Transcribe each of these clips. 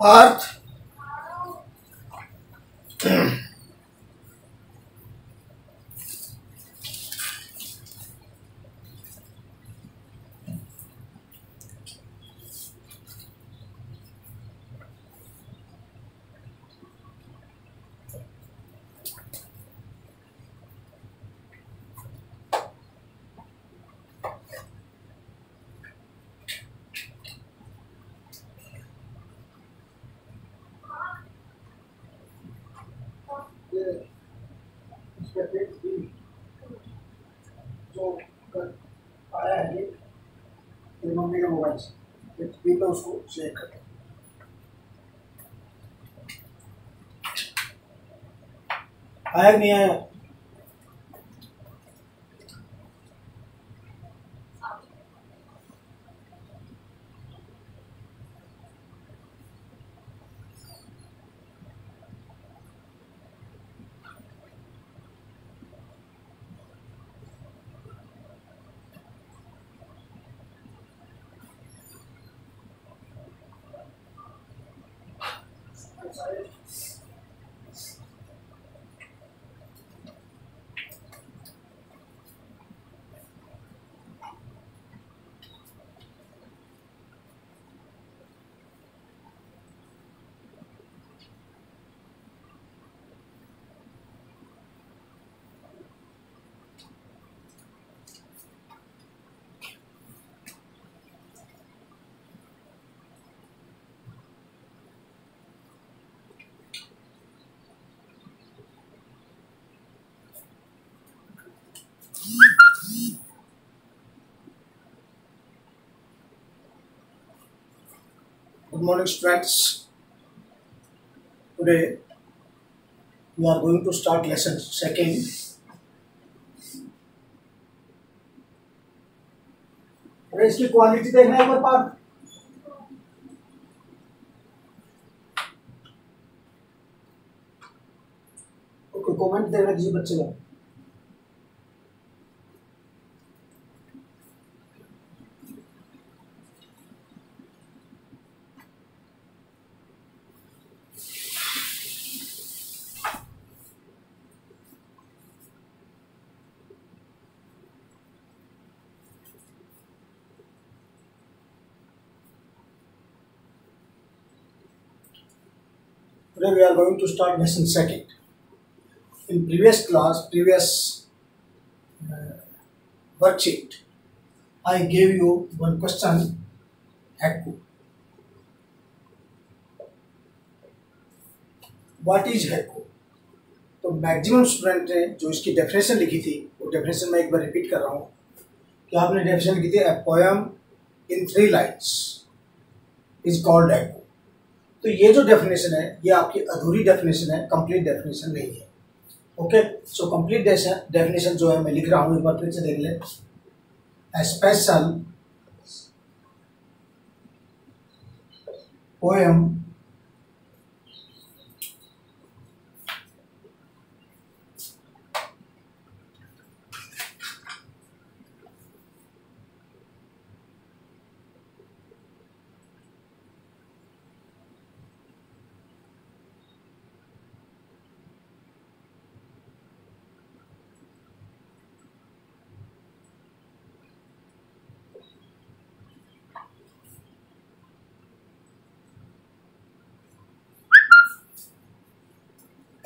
पार्थ मैं उसको शेयर करता हूँ आया नहीं आया? Good morning, students. Today we are going to start lesson second. अरे इसकी क्वालिटी देखना एक बार पार्ट ओके कमेंट देखना किसी बच्चे का Today we are going to start lesson second. In previous class, previous uh, worksheet, I gave you one question. HECU. What is HECU? तो मैक्सिमम स्टूडेंट ने जो इसकी डेफिनेशन लिखी थी वो डेफिनेशन मैं एक बार रिपीट कर रहा हूँ कि आपने डेफिनेशन लिखी थी a poem in three lines is called HECU. तो ये जो डेफिनेशन है, ये आपकी अधूरी डेफिनेशन है कंप्लीट डेफिनेशन नहीं है। ओके सो कंप्लीट डेफिनेशन जो है, मैं लिख रहा हूँ एक बार फिर से देख ले। Special poem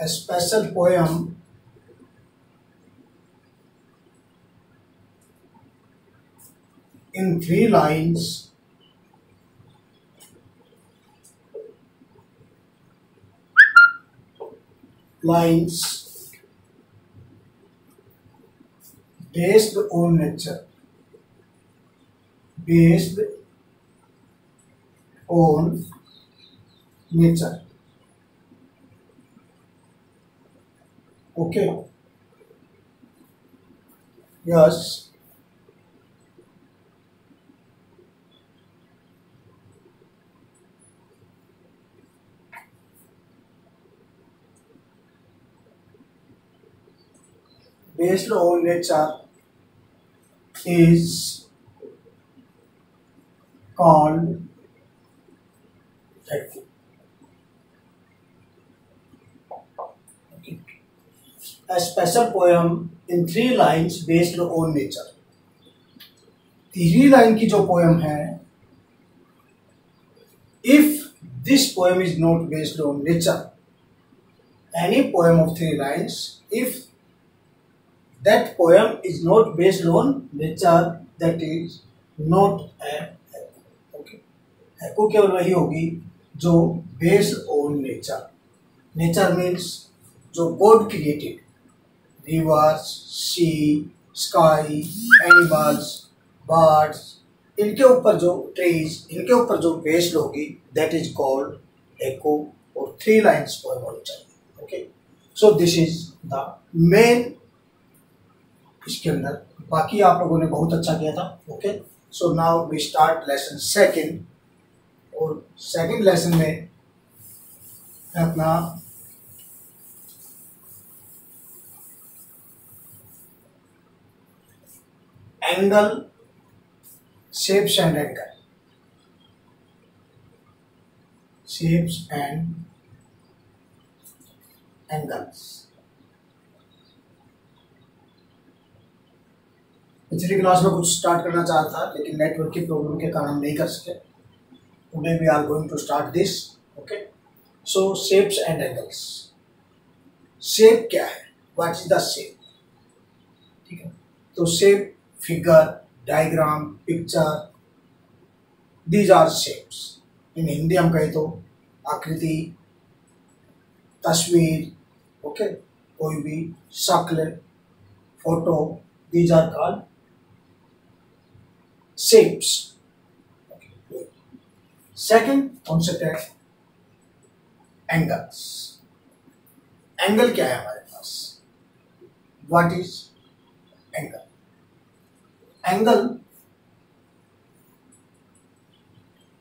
a special poem. In three lines. Lines. Based on nature. Based on nature okay. Yes. Based on nature is called a special poem in three lines based on nature. तीसरी line की जो poem है if this poem is not based on nature any poem of three lines if that poem is not based on nature that is not haiku केवल वही होगी? जो based on nature nature means जो God created rivers sea sky animals birds इनके ऊपर जो trees इनके ऊपर जो बेस्ड होगी दैट इज़ कॉल्ड एको और थ्री लाइन्स पोएम होनी चाहिए okay so this is the main इसके अंदर, बाकी आप लोगों ने बहुत अच्छा किया था okay so now we start lesson second और सेकंड लेसन में अपना angle shapes and angle. Shapes and angles. पिछली क्लास में कुछ स्टार्ट करना चाहता था, लेकिन नेटवर्क की प्रॉब्लम के कारण नहीं कर सके। Today we are going to start this okay so shapes and angles shape क्या है? व्हाट इज़ द शेप ठीक है? तो shape figure diagram picture these are shapes in Hindi हम कहें तो आकृति, तस्वीर ओके कोई भी शक्ल photo these are called shapes second concept है एंगल्स एंगल क्या है हमारे पास? What is angle angle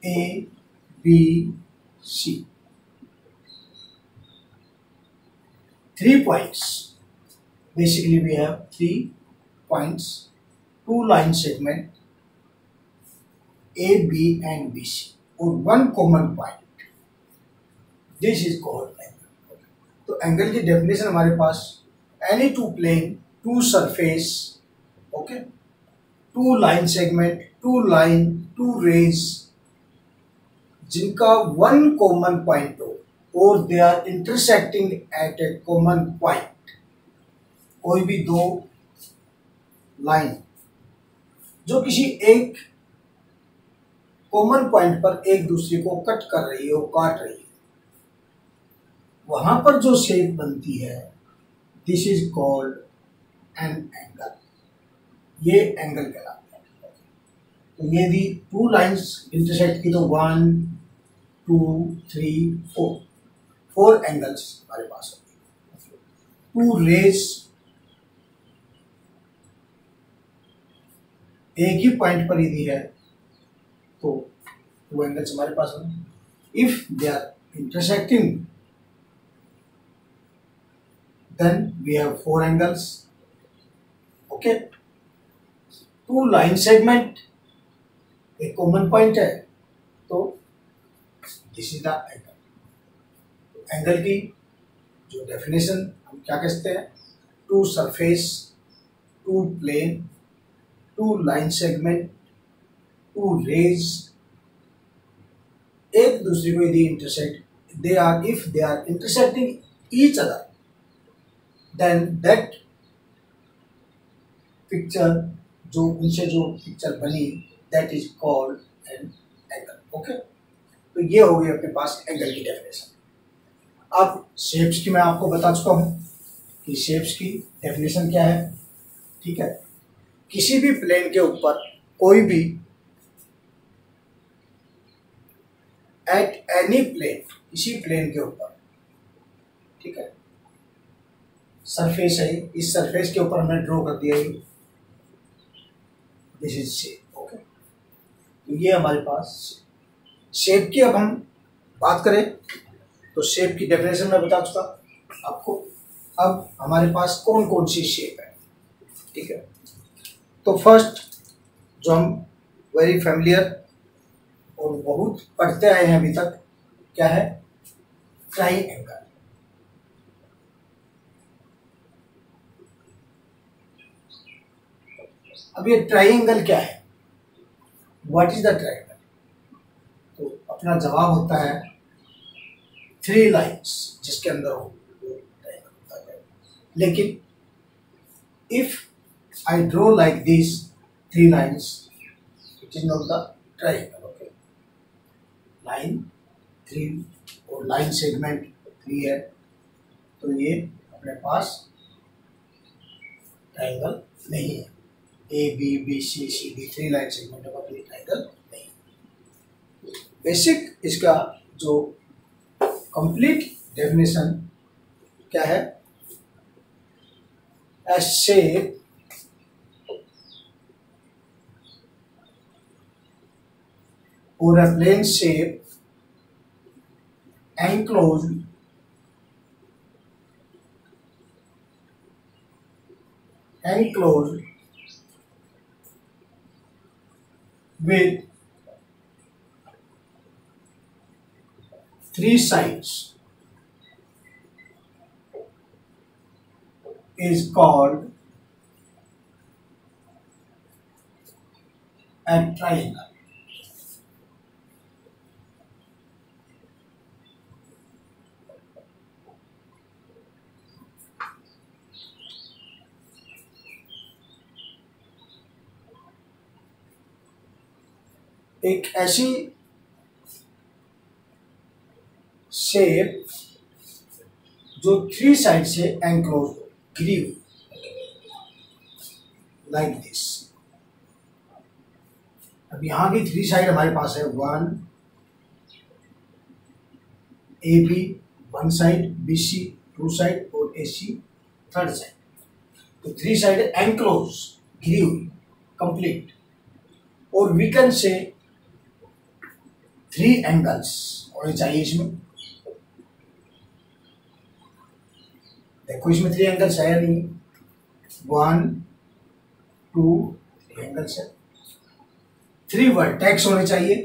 A B C three points basically we have three points two line segment a b and bc or one common point this is called angle तो angle की definition हमारे पास any two plane two surface okay two line segment, two line, two rays, जिनका one common point हो, और they are intersecting at a common point कोई भी दो line, जो किसी एक कॉमन पॉइंट पर एक दूसरे को कट कर रही है, काट रही है, वहाँ पर जो शेप बनती है this is called an angle ये एंगल कहलाता है। तो यदि टू लाइंस इंटरसेक्ट की तो one two three four four angles हमारे पास होंगे टू रेज एक ही पॉइंट पर यदि है तो टू एंगल्स हमारे पास होंगे if they are intersecting then we have four angles okay two line segment एक कॉमन पॉइंट है तो this is the angle angle की जो डेफिनेशन हम क्या कहते हैं? Two surface two plane two line segment two rays एक दूसरे को यदि intersect they are if they are intersecting each other then that picture जो उनसे जो पिक्चर बनी that is called an angle okay तो ये हो गई अपने पास एंगल की डेफिनेशन अब शेप्स की मैं आपको बता चुका हूँ कि शेप्स की डेफिनेशन क्या है, ठीक है? किसी भी प्लेन के ऊपर कोई भी एट एनी प्लेन किसी प्लेन के ऊपर, ठीक है? सरफेस है, इस सरफेस के ऊपर हमने ड्रॉ कर दिया ये दिस इज़ शेप ओके तो ये हमारे पास शेप की अब हम बात करें तो शेप की डेफिनेशन में बता चुका आपको। अब हमारे पास कौन कौन सी शेप है? ठीक है? तो फ़र्स्ट जो हम वेरी फैमिलियर और बहुत पढ़ते आए हैं अभी तक, क्या है? ट्राई एंगल अब ये ट्राइंगल क्या है? व्हाट इज़ द ट्राइंगल तो अपना जवाब होता है थ्री लाइन्स जिसके अंदर हो। लेकिन if I draw like this three lines it is not the triangle okay line three और लाइन सेगमेंट थ्री है तो ये अपने पास ट्राइंगल नहीं है। A B B C C D three line segment का कोई ट्राइंगल नहीं। बेसिक इसका जो कंप्लीट डेफिनेशन क्या है? A shape or a plane shape enclosed with three sides is called a triangle. एक ऐसी शेप जो थ्री साइड से एंक्लोज घिरी हुई लाइक दिस अब यहाँ भी थ्री साइड हमारे पास है one A B one side B C two side और ए सी थर्ड साइड तो थ्री साइड एंक्लोज घिरी हुई कंप्लीट और we can say three angles होने चाहिए इसमें देखो इसमें थ्री एंगल्स है या नहीं वन टू थ्री एंगल्स है थ्री वर्टेक्स होने चाहिए।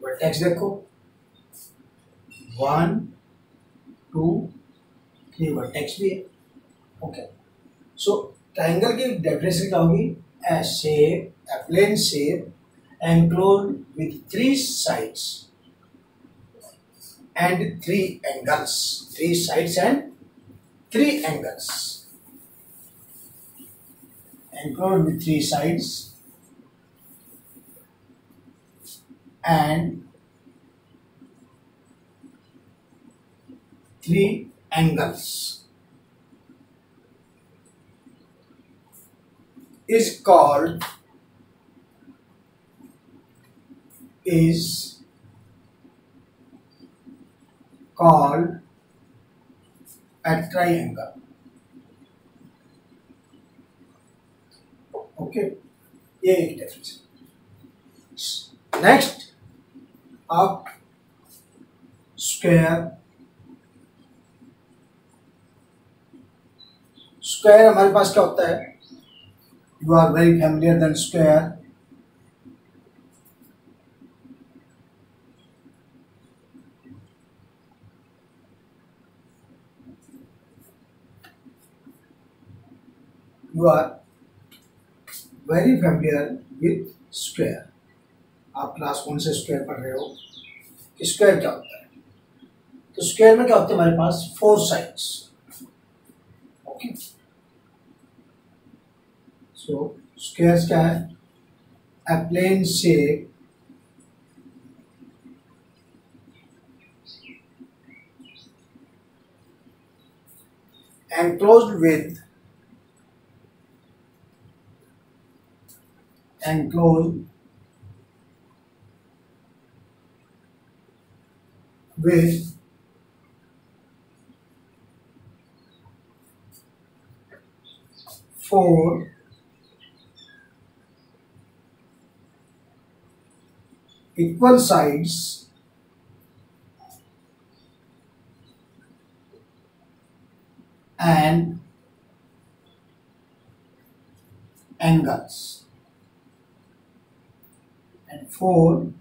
वर्टेक्स देखो। वन टू थ्री वर्टेक्स भी है। ओके सो ट्राइंगल की डेफिनेशन क्या होगी? A shape a plane shape enclose with three sides and three angles three sides and three angles enclose with three sides and three angles is called is called a triangle. Okay ये एक definition next आप square square हमारे पास क्या होता है? You are very familiar then square you are very familiar with square आप class कौन से स्क्वायर पढ़ रहे हो। स्क्वायर क्या होता है? तो स्क्वायर में क्या होता है? हमारे पास four sides okay so square क्या है a plane shape enclosed with enclosed with four Equal sides and angles. And 4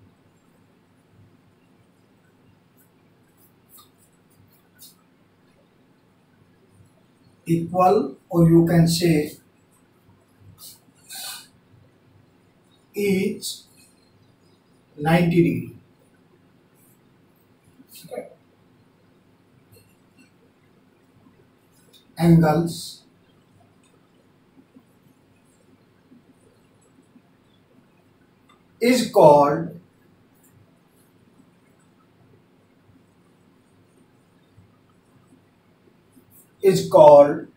equal or you can say each 90 degree angles is called is called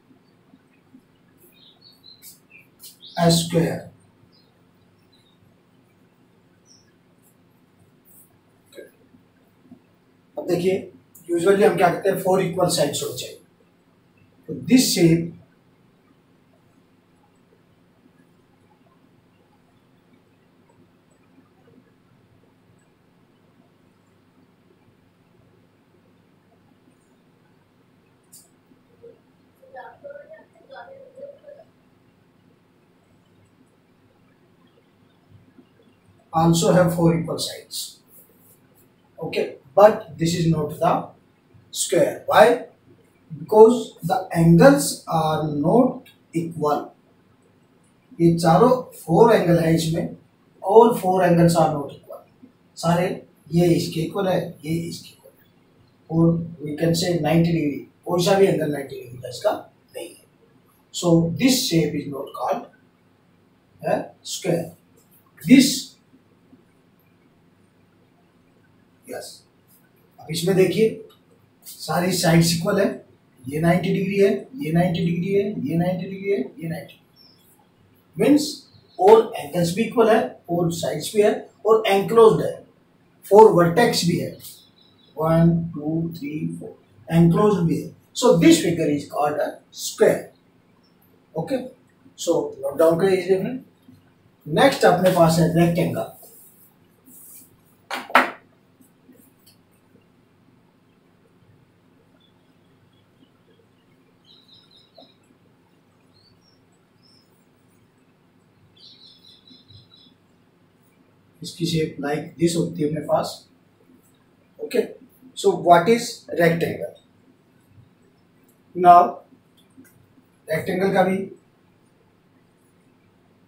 a square. देखिए usually हम क्या कहते हैं four equal sides होने चाहिए। तो this shape also have four equal sides okay? But this is not the square. Why? Because the angles are not equal. ये चारों फोर एंगल है इसमें और four angles are not equal सारे, ये इसके इक्वल है, ये इसके इक्वल है। और वी कैन से 90 डिग्री कोई सा भी एंगल 90 डिग्री का इसका नहीं है। So this shape is not called square this yes इसमें देखिए, सारी साइड्स इक्वल है। ये 90 डिग्री है, ये 90 डिग्री है, ये 90 डिग्री है, ये 90 मीन्स और एंगल्स भी इक्वल है और साइड्स भी है, और एंक्लोज्ड है। फोर वर्टेक्स भी है। One two three four enclosed भी है। So this figure is called a square okay so note down करिए नेक्स्ट अपने पास है रेक्टेंगल इसकी शेप लाइक दिस होती है अपने पास। Okay so what is rectangle now rectangle का भी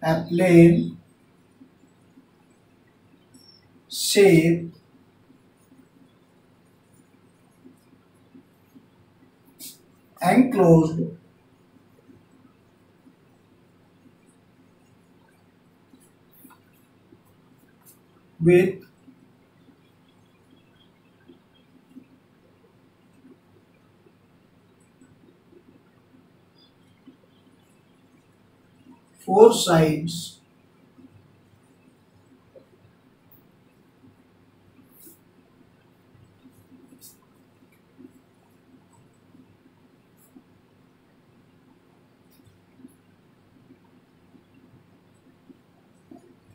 a plane shape enclosed with four sides.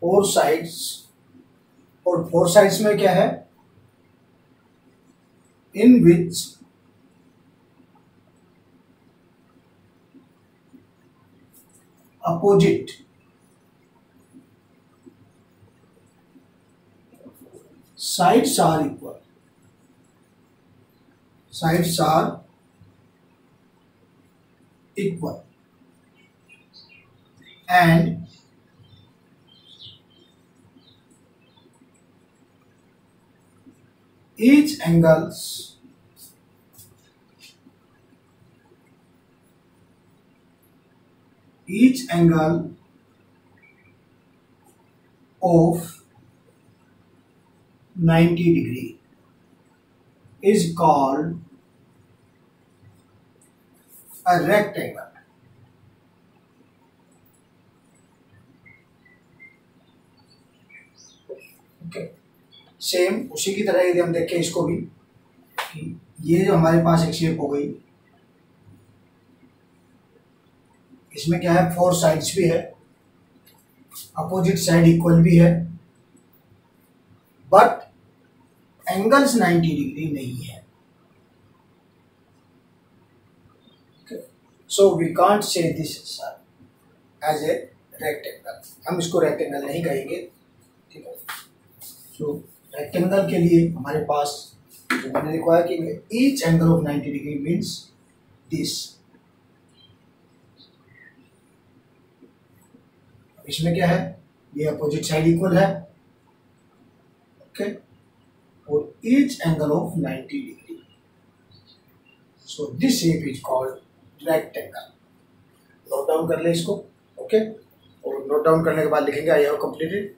Four sides और फोर साइड्स में क्या है? In which opposite sides are equal sides are equal and each angles each angle of 90 degree is called a rectangle. Same उसी की तरह यदि हम देखें इसको भी कि ये जो हमारे पास एक शेप हो गई इसमें क्या है फोर साइड्स भी है अपोजिट साइड इक्वल भी है बट एंगल्स 90 डिग्री नहीं है। So we can't say this as a rectangle हम इसको रेक्टेंगल नहीं कहेंगे ठीक है? सो so, रेक्टेंगल के लिए हमारे पास जो मैंने रिक्वायर कि each angle of 90 degree means this इसमें क्या है? ये अपोजिट साइड इक्वल है। ओके और each angle of 90 degree so this shape is called rectangle note down कर ले इसको। Okay okay? और नोट डाउन करने के बाद लिखेंगे I have completed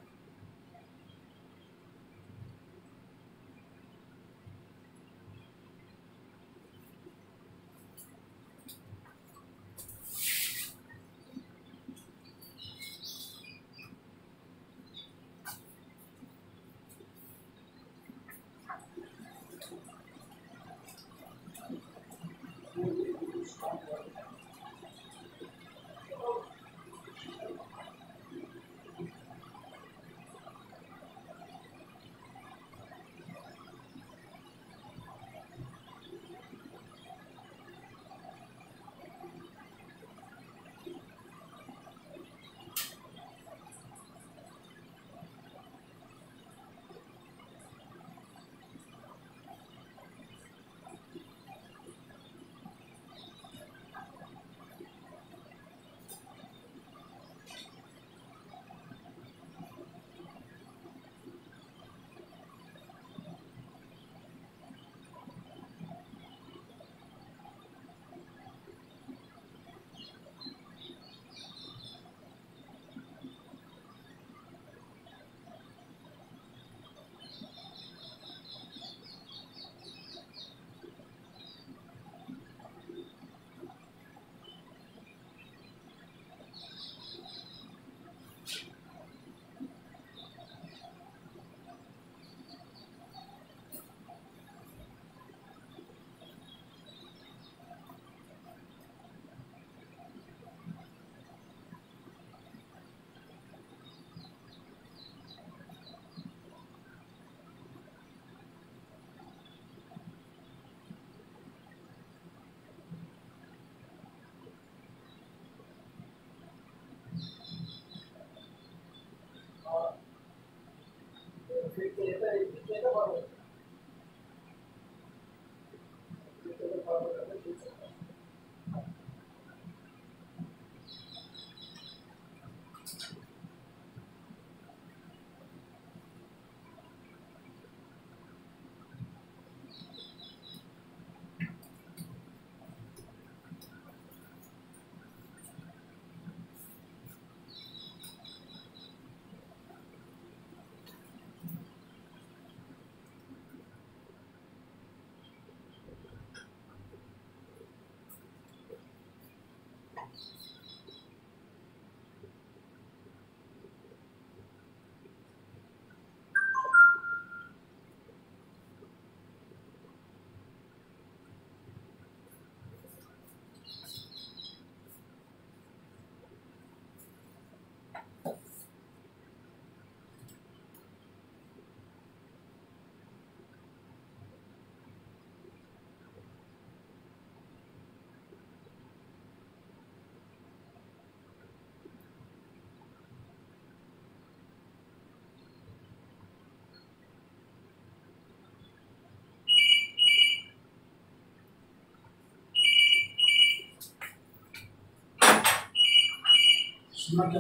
not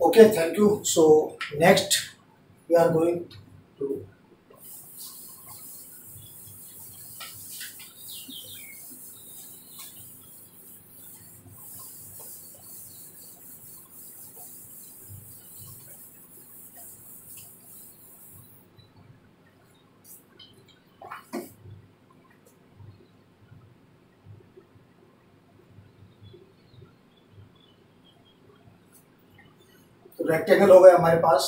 okay thank you. So next we are going to rectangle हो गया हमारे पास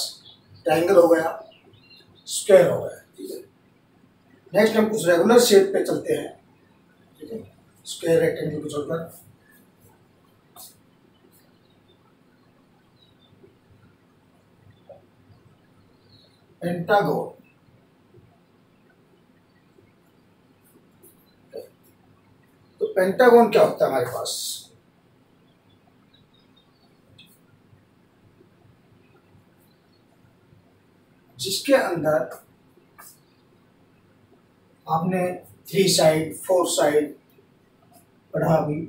ट्राइंगल हो गया स्क्वायर हो गया, ठीक है? नेक्स्ट हम कुछ रेगुलर शेप पे चलते हैं, ठीक है? स्क्वायर रेक्टेंगल को चलकर। पेंटागोन तो पेंटागोन क्या होता है हमारे पास? जिसके अंदर आपने थ्री साइड फोर साइड पढ़ा अभी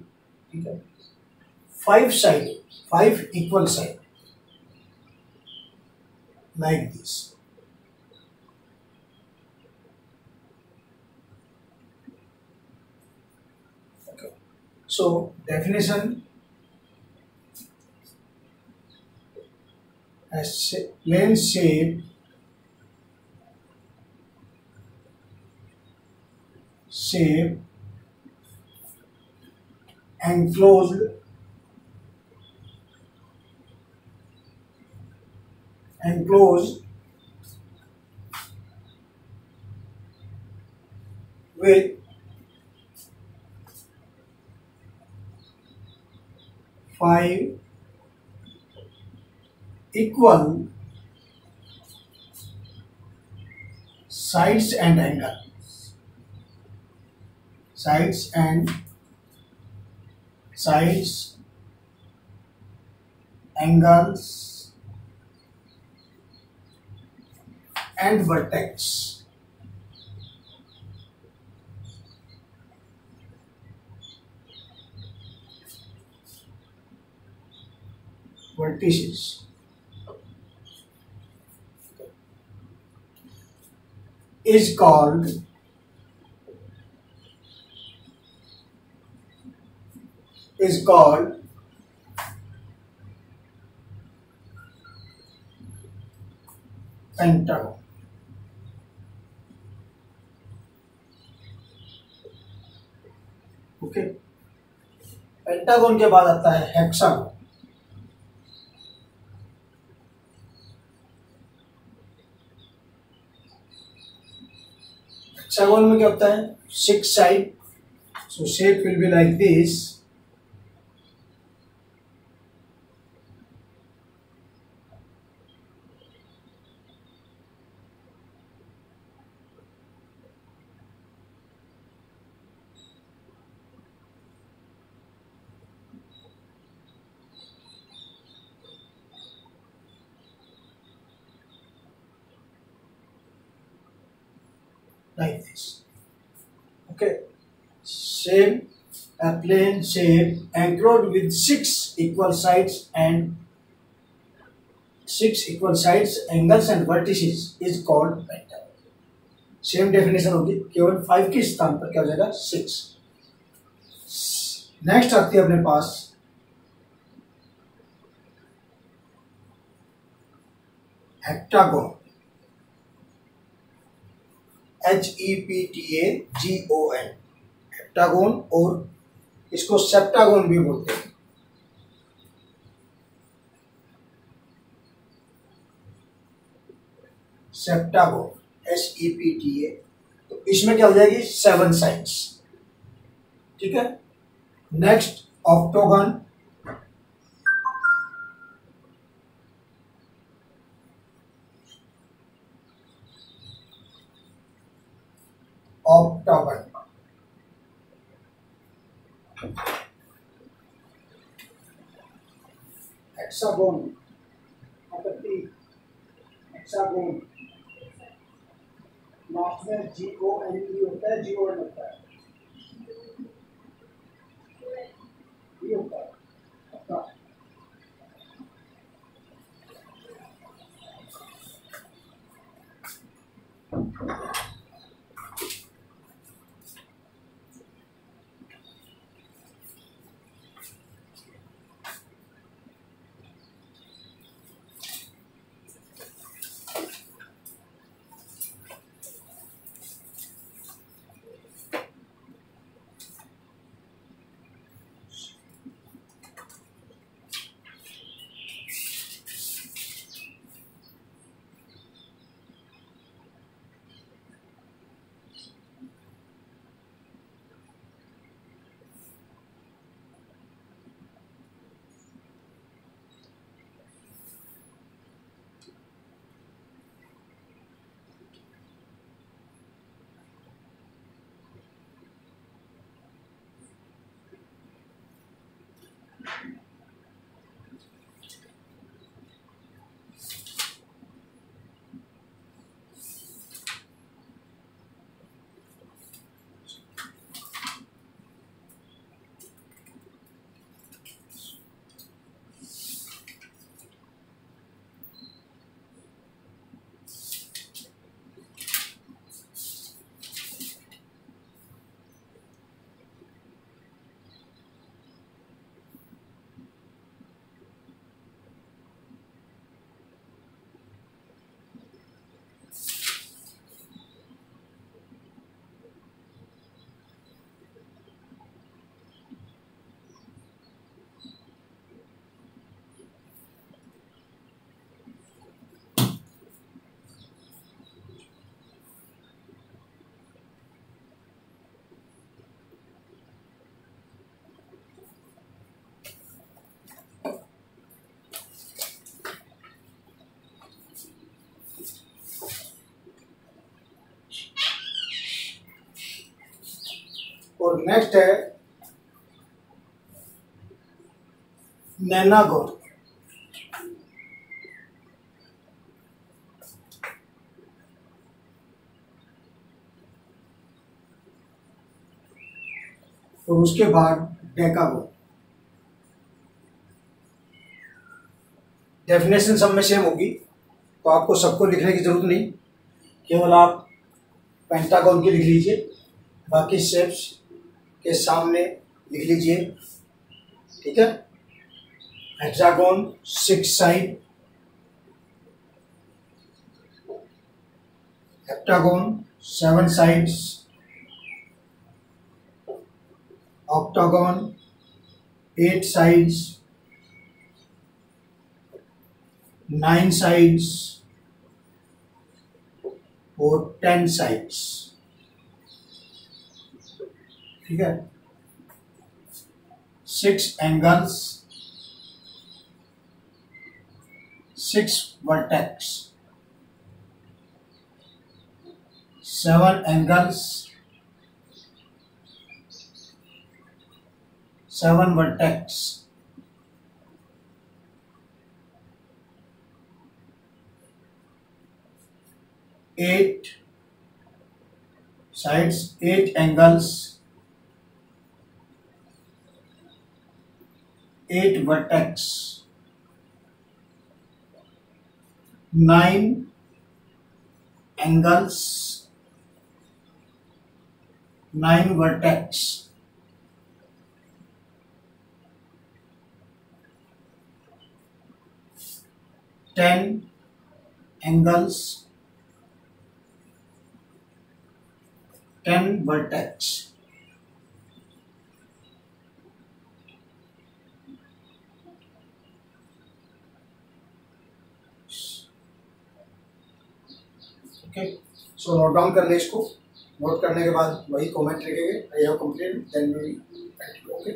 ठीक है? Five side five equal side like this So, definition as plane shape enclosed enclosed with five equal sides and angles sides and sides angles and vertex. Vertices. Is called is called pentagon ओके pentagon के बाद आता है hexagon hexagon में क्या होता है? Six side so shape will be like this like this. Okay, same a plane shape anchored with six equal sides and six equal sides, angles and vertices is called pentagon. Same definition होगी केवल five के स्थान पर क्या हो जाएगा six next आती है अपने पास heptagon H E P T A G O N heptagon और इसको सेप्टागोन भी बोलते हैं। Septagon S E P T A तो इसमें क्या हो जाएगी? सेवन साइड्स ठीक है? नेक्स्ट ऑक्टोगन नेक्स्ट है नैनागोन और उसके बाद डेकागोन डेफिनेशन सब में सेम होगी तो आपको सबको लिखने की ज़रूरत नहीं। केवल आप पेंटागोन की लिख लीजिए, बाकी शेप्स के सामने लिख लीजिए। ठीक है? Hexagon six side heptagon seven sides octagon eight sides nine sides और टेन साइड्स ठीक है? Six angles six vertex seven angles seven vertex eight sides eight angles eight vertex, nine angles, nine vertex. ten angles, ten vertex. Okay so note down कर ले इसको. Note करने के बाद वही कॉमेंट लिखेंगे. I have complete then we okay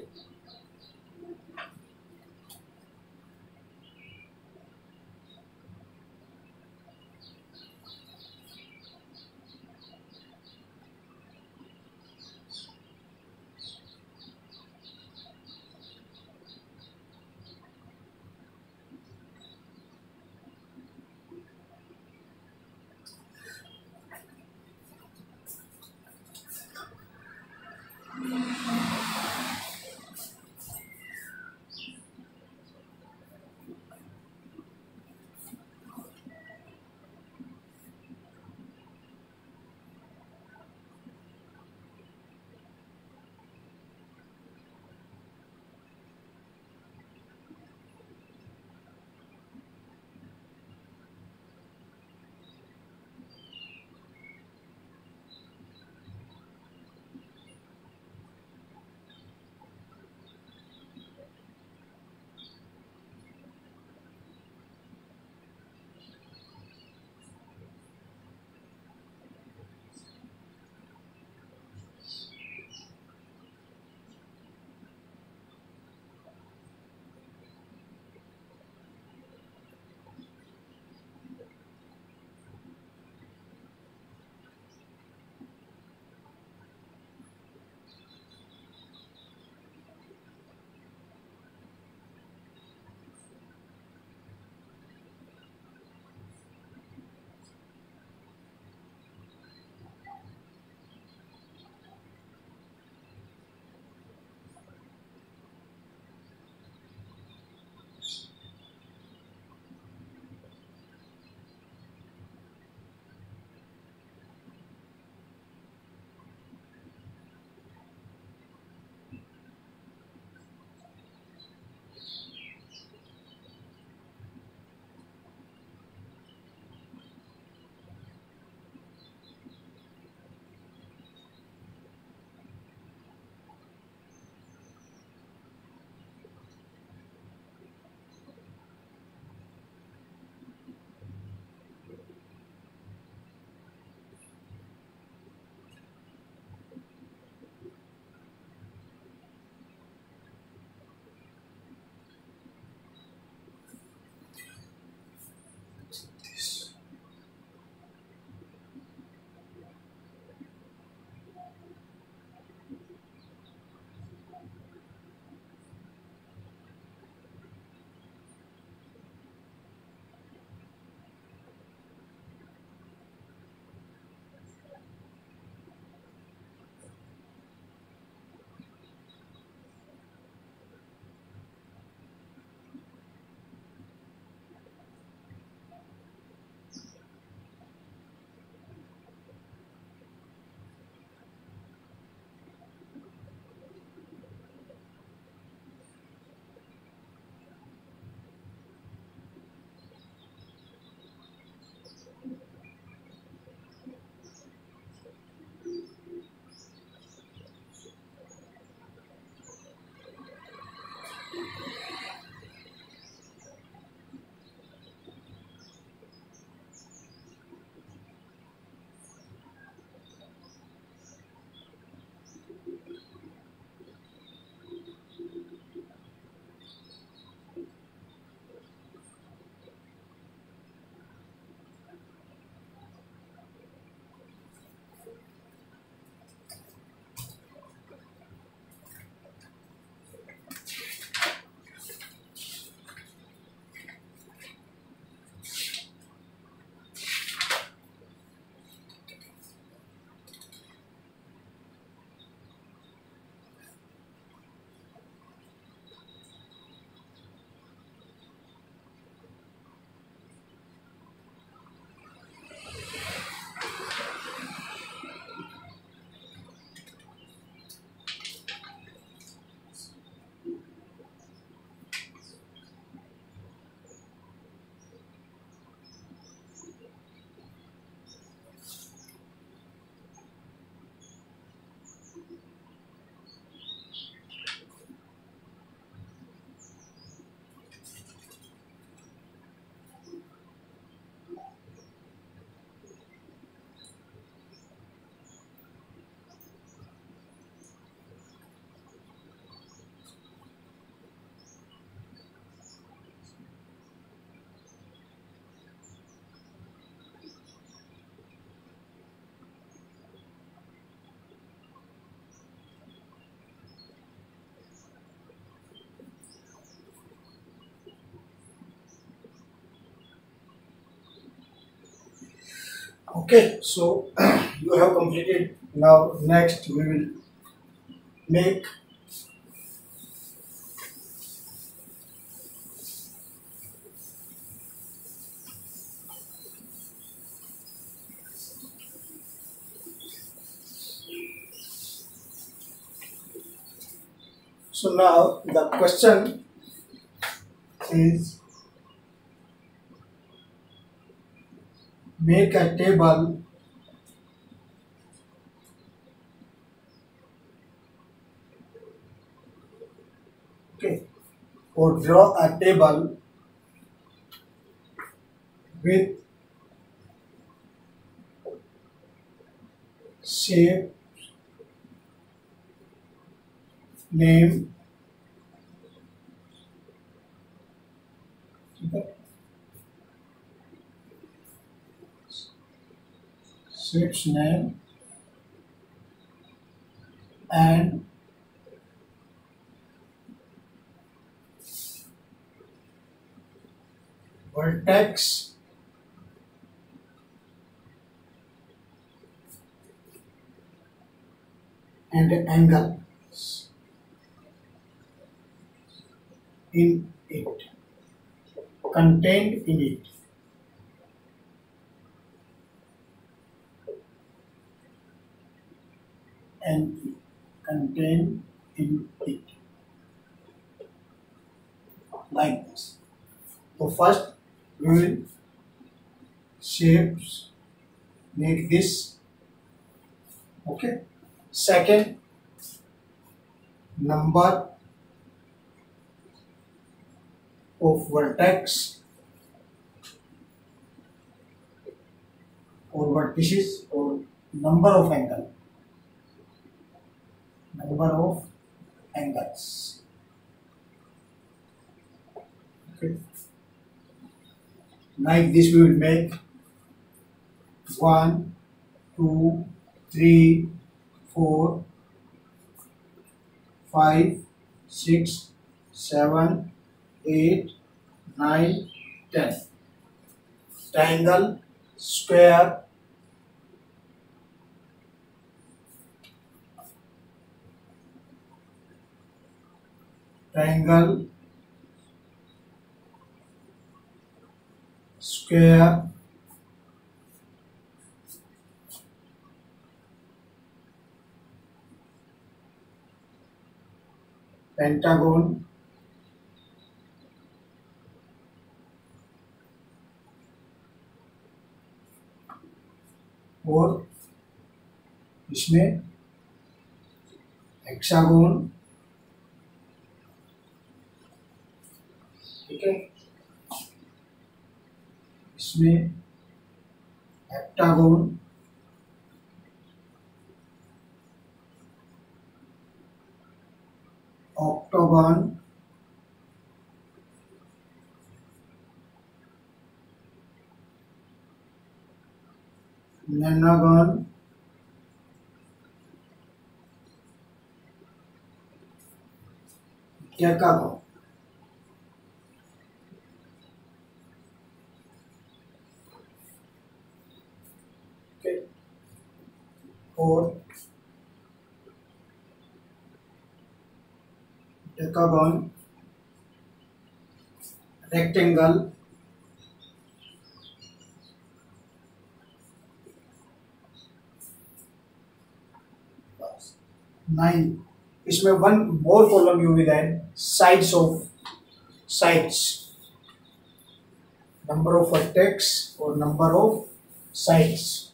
okay so you have completed. Now next we will make So now the question is make a table okay or draw a table with shape name switch name and vertex. And angle in it. Contained in it and in it like this so first we will shapes make this. Okay. Second number of vertex or vertices or number of angle number of angles. Okay. Like this we will make 1, 2, 3, 4, 5, 6, 7, 8, 9, 10. Triangle, square, triangle, square, pentagon और इसमें hexagon ठीक है इसमें heptagon octagon nonagon decagon और decagon rectangle nine इसमें one more column you will add sides of sides number of vertex और number of sides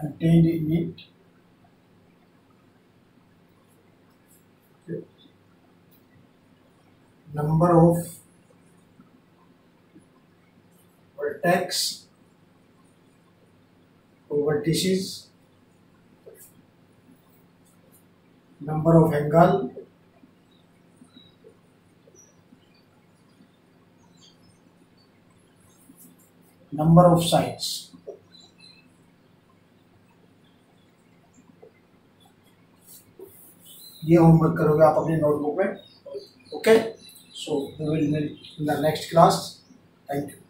contained in it number of vertex vertices, number of angle, number of sides. ये homework करोगे आप अपनी notebook में okay so we will meet in the next class thank you